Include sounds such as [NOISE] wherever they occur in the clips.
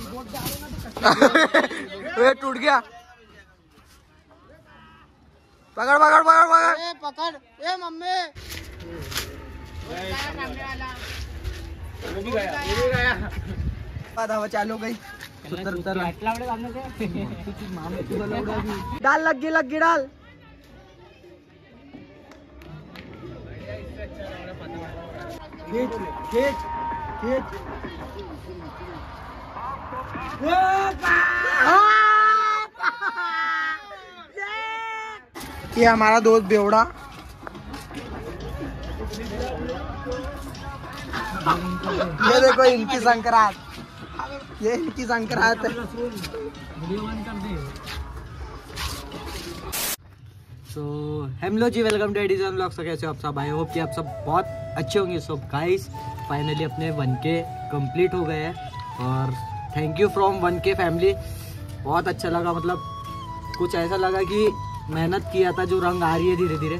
[LAUGHS] ये टूट गया। पकड़ पकड़ पकड़ पकड़। ए पकड़। ए मम्मी। हवा चालू गई। उतर उतर डाल लग गई लग गई डाल। खींच खींच खींच। ये हमारा दोस्त बेवड़ा। ये देखो इनकी संक्रांत। ये इनकी संक्रांत है। सो हेलो जी वेलकम टू एडिजन ब्लॉग सो कैसे हो आप सब? आई होप कि आप सब बहुत अच्छे होंगे। सो गाइस फाइनली अपने वन के कंप्लीट हो गए हैं। और थैंक यू फ्रॉम वन के फैमिली बहुत अच्छा लगा मतलब कुछ ऐसा लगा कि मेहनत किया था, जो रंग आ रही है धीरे धीरे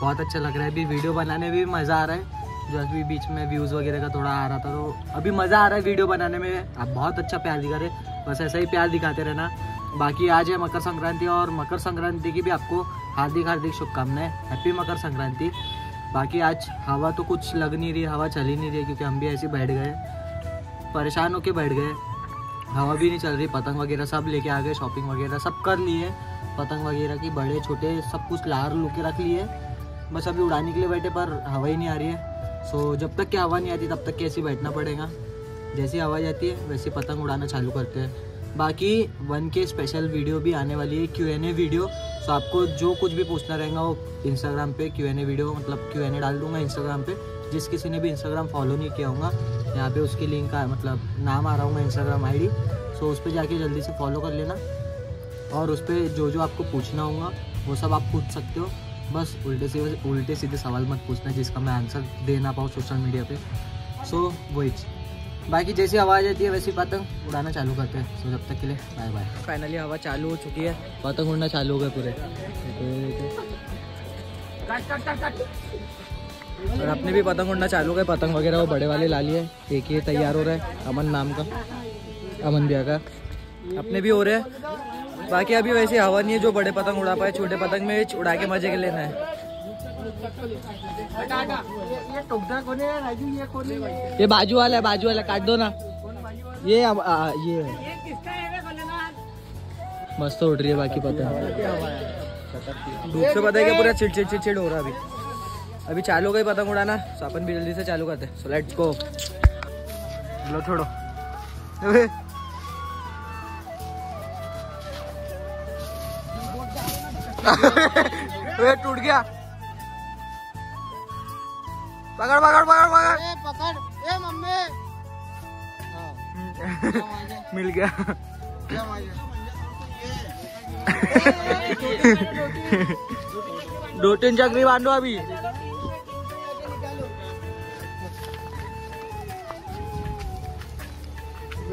बहुत अच्छा लग रहा है। अभी वीडियो बनाने में भी मज़ा आ रहा है। जो अभी बीच में व्यूज़ वगैरह का थोड़ा आ रहा था तो अभी मज़ा आ रहा है वीडियो बनाने में। आप बहुत अच्छा प्यार दिखा रहे बस ऐसा ही प्यार दिखाते रहना। बाकी आज है मकर संक्रांति और मकर संक्रांति की भी आपको हार्दिक हार्दिक शुभकामनाएँ। हैप्पी मकर संक्रांति। बाकी आज हवा तो कुछ लग नहीं रही, हवा चल ही नहीं रही क्योंकि हम भी ऐसे बैठ गए परेशान होके बैठ गए हवा भी नहीं चल रही, पतंग वगैरह सब लेके आ गए शॉपिंग वगैरह सब कर लिए। पतंग वगैरह की बड़े, छोटे, सब कुछ लार लू के रख लिए। बस अभी उड़ाने के लिए बैठे, पर हवा ही नहीं आ रही है। सो जब तक कि हवा नहीं आती, तब तक कि ऐसे बैठना पड़ेगा। जैसी हवा जाती है, वैसे पतंग उड़ाना चालू करते हैं। बाकी वन के स्पेशल वीडियो भी आने वाली है Q N A video so आपको जो कुछ भी पूछना रहेगा, वो इंस्टाग्राम पे क्यू एन ए वीडियो मतलब क्यू एन ए डाल दूँगा इंस्टाग्राम पे। जिस किसी ने भी इंस्टाग्राम फॉलो नहीं किया होगा यहाँ पे उसकी लिंक का मतलब नाम आ रहा हूँ मैं इंस्टाग्राम आई सो उस पर जाके जल्दी से फॉलो कर लेना। और उस पर जो जो आपको पूछना होगा वो सब आप पूछ सकते हो। बस उल्टे सीधे उल्टे सीधे सवाल मत पूछना जिसका मैं आंसर दे ना पाऊँ सोशल मीडिया पे। सो वही बाकी जैसी आवाज़ आती है वैसी पतंग उड़ाना चालू करते हैं। सो जब तक के लिए बाय बाय फाइनली हवा चालू हो चुकी है। पतंग उड़ना चालू हो गए पूरे। और अपने भी पतंग उड़ना चालू हो गए पतंग वगैरह वो बड़े वाले ला लिए। एक ये तैयार हो रहा है अमन नाम का अमन भैया का। अपने भी हो रहे हैं। बाकी अभी वैसे हवा नहीं है जो बड़े पतंग उड़ा पाए छोटे पतंग में उड़ा के मज़े के लेना है। ये बाजू वाला है बाजू वाला काट दो ना। ये अब आ, ये मस्त उड़ रही है बाकी धूप से पता है क्या पूरा चिड़ चिड़ चिड़ चिड़ हो रहा है अभी। अभी चालू हो गई पतंग उड़ाना तो अपन भी जल्दी से चालू करते हैं। सो लेट्स गो लो छोड़ो टूट गया। पकड़ पकड़ पकड़ पकड़। ए पकड़। ए मम्मी। मिल गया। दो तीन चक्री बांधो अभी।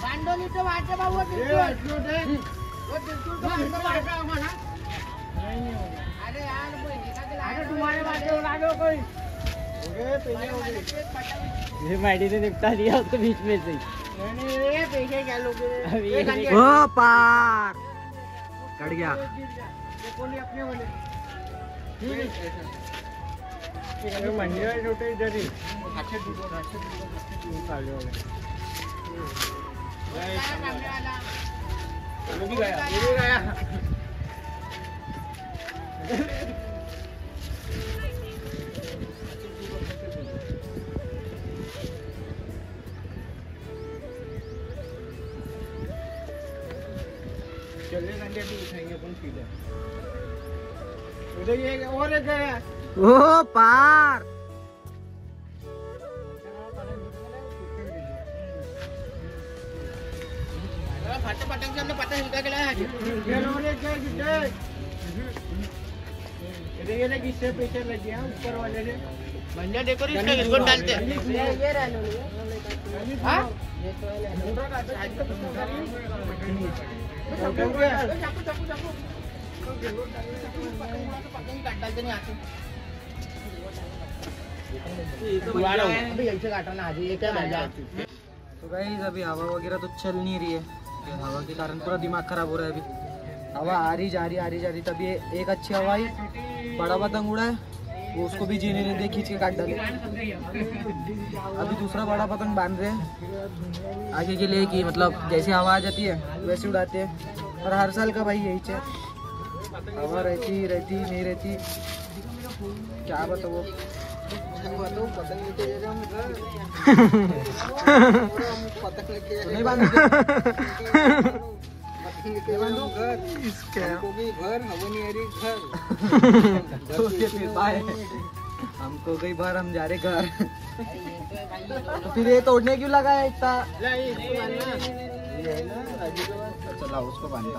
भांडवलीचं वाटे भाऊ अरे यार अरे तुम्हारे बाटे लाडो कोई ये मैडी ने निपटा दिया उसको बीच में से क्या लोगे ओ पार कट गया मंदिर छोटे इधर ही चलने घंटे भी उठाएँगे अपन सीधा। और एक ओ पार फाटे पटक से हमने पता हिलका के लाया ये और एक गया ये ये लगी इससे पीछे लग गया ऊपर वाले ने भंजा देखो इसका गिरगुट डालते हैं ये हाँ? चाकू चाकू चाकू डालते नहीं आते अभी यहीं से काटो ना आज ये क्या भंजा तो गाइस अभी हवा वगैरह तो चल नहीं रही है। तो हवा के कारण पूरा दिमाग खराब हो रहा है। अभी हवा आ रही जा रही आ रही जा रही तभी एक अच्छी हवा आई बड़ा पतंग उड़ा है वो उसको भी जीने नहीं दे खींच के काट डाले। अभी दूसरा बड़ा पतंग बाँध रहे। हैं आगे के लिए कि मतलब जैसे हवा आ जाती है वैसे उड़ाते हैं और हर साल का भाई यही है हवा रहती रहती नहीं रहती। क्या बताओ हमको हमको गई बार हम जा रहे घर। तो फिर ये तोड़ने क्यों लगा है इतना? पास। चला उसको बांधा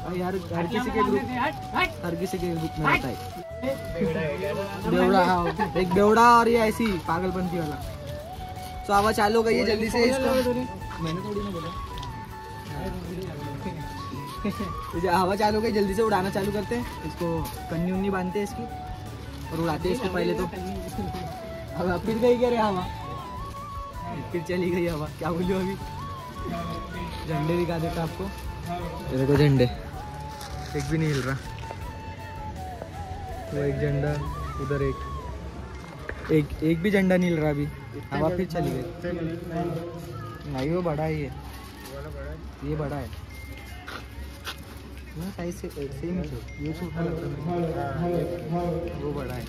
हर हर किसी के ग्रुप हर किसी के ग्रुप में रहता है। बेवड़ा हाँ एक बेवड़ा और ये ऐसी पागलपंथी वाला। तो आवाज़ चालू हो गई है जल्दी से इसको। मैंने थोड़ी ना बोला। हवा चालू हो गई जल्दी से उड़ाना चालू करते हैं। इसको कन्नी उन्नी बांधते हैं इसकी और उड़ाते हैं इसको पहले तो। अब फिर गई क्या रे हवा? फिर चली गई हवा। क्या बोलियो अभी? झंडे दिखा देता आपको। देखो झंडे। एक भी नहीं हिल रहा। वो एक झंडा उधर एक। एक एक भी झंडा नहीं हिल रहा अभी। हवा फिर चली गई। नहीं वो बड़ा ही है। ये बड़ा है। ना साइज़ से सेम ही है ये छोटा लग रहा है वो बड़ा है।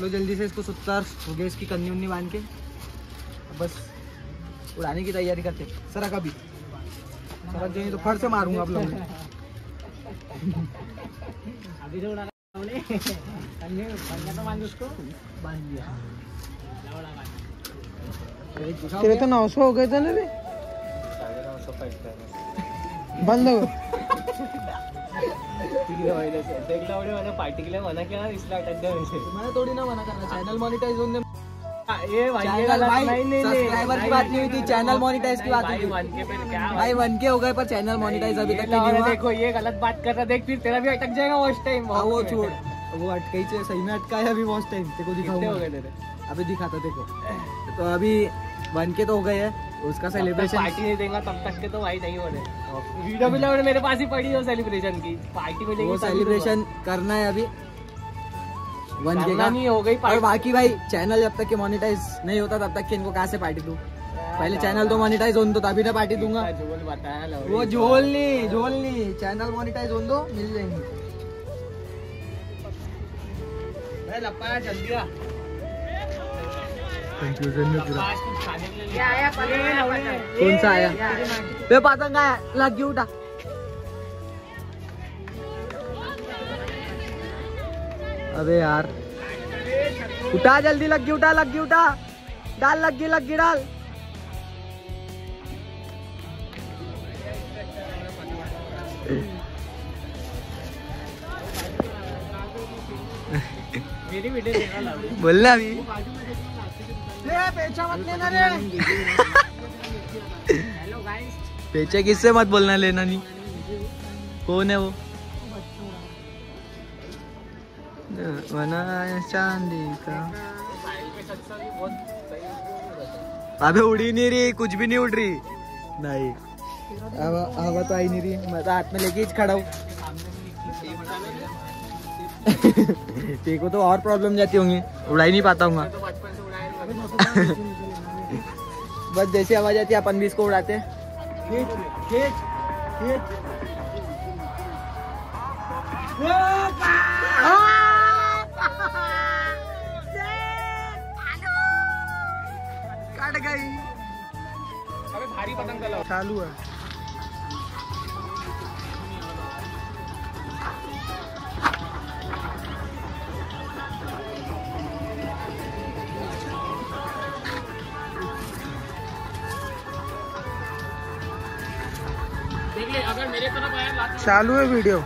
लो जल्दी से इसको सुतर हो गया इसकी कन्नी उन्नी बाँध के। बस उड़ाने की तैयारी करते सरक अभी सरक जाएँगे तो फर से मारूँगा आप लोगों [LAUGHS] अभी तो तो बाँध उसको। बाँध दिया। तेरे तो नौ सौ हो गए थे ना रे बंद हो देख लो मैंने पार्टी के लिए मना किया इसलिए वैसे। मैंने थोड़ी ना मना करना चैनल मोनिटाइज होने ये भाई ये चैनल भाई नहीं नहीं सब्सक्राइबर की बात नहीं हुई थी चैनल मोनिटाइज की बात हुई थी। वन के भाई वन के हो गए पर चैनल मोनिटाइज अभी तक नहीं हुआ। देखो ये गलत बात कर रहा देख फिर तेरा भी अटक जाएगा वॉच टाइम हाँ वो छोड़ वो अटकाई से सही में अटका है अभी वॉच टाइम को कितने हो दिखाऊँगा गए अभी दिखाता देखो। तो अभी वन के तो हो गए हैं उसका सेलिब्रेशन पार्टी नहीं देगा तब तक के तो भाई नहीं होने। वीडियो लौट मेरे पास ही पड़ी हो सेलिब्रेशन की। पार्टी में वो सेलिब्रेशन करना है अभी। वन के का नहीं हो गई और बाकी भाई चैनल जब तक के मोनिटाइज नहीं होता तब तक के इनको कहाँ से पार्टी दूँ? पहले चैनल तो मोनिटाइज होने दो तभी ना पार्टी दूँगा। झोल बताया लौड़ी। वो झोल नहीं झोल नहीं। चैनल मोनिटाइज होने दो मिल जाएँगे। जल्दी आ। कंफ्यूजन में पूरा कौन सा आया? वे पतंग आया। लग गई उठा। अबे यार। उठा जल्दी लग गई उठा लग गई उठा। डाल लग गई लग गई डाल। मेरी वीडियो बोल ना अभी। हेलो गाइस पेचे किससे मत बोलना लेना नहीं। कौन है वो? बना चांदी का। अबे उड़ी नहीं रही कुछ भी नहीं उड़ रही। नहीं। हवा हवा तो आई नहीं रही मैं तो हाथ में लेके खड़ा हूँ। [LAUGHS] तेरे को तो और प्रॉब्लम जाती होंगी। उड़ा ही नहीं पाता हूँ [LAUGHS] बस जैसी आवाज़ आती है अपन भी इसको उड़ाते हैं। गई। अबे भारी पतंग चलाओ चालू है। देख ले अगर मेरे तरफ़ आया चालू है वीडियो।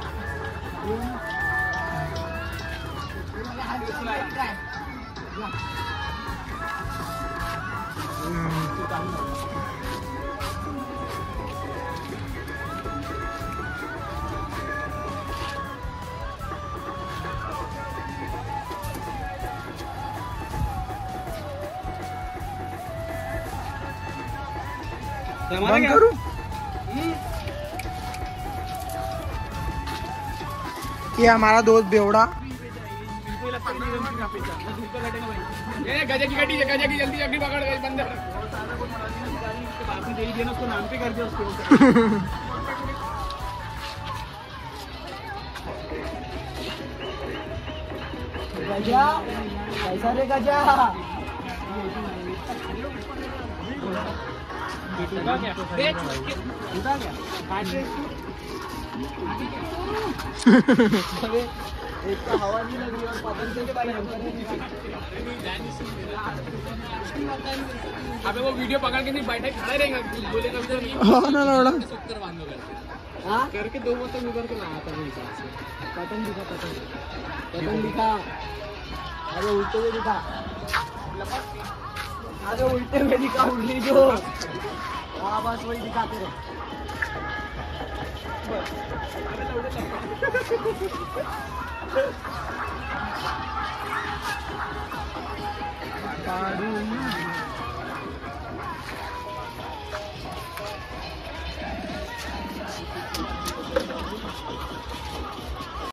करूँ ये हमारा दोस्त बेवड़ा। गजे की गड्डी गजे की जल्दी जल्दी पकड़ गई बंदर दे दिया ना उसको नाम पे कर दिया उसको गजा कैसा रे गजा। एक तो हवा नहीं लग रही और पतंग से भाई अबे वो वीडियो पकड़ के नहीं बैठे खड़ा रहेगा बोलेगा तो नहीं हाँ ना सत्तर बांधो हाँ। करके दो बोतल उधर को लाया था हिसाब से पतंग दिखा पतंग पतंग दिखा अरे उल्टे दिखा अरे उल्टे हुए दिखा उल्टी जो हाँ बस वही दिखाते रहे